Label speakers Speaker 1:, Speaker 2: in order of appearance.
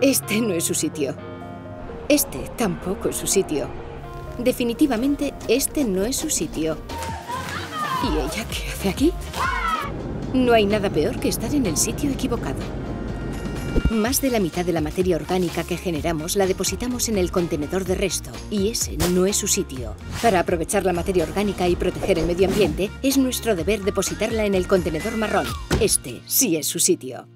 Speaker 1: Este no es su sitio. Este tampoco es su sitio. Definitivamente, este no es su sitio. ¿Y ella qué hace aquí? No hay nada peor que estar en el sitio equivocado. Más de la mitad de la materia orgánica que generamos la depositamos en el contenedor de resto, y ese no es su sitio. Para aprovechar la materia orgánica y proteger el medio ambiente, es nuestro deber depositarla en el contenedor marrón. Este sí es su sitio.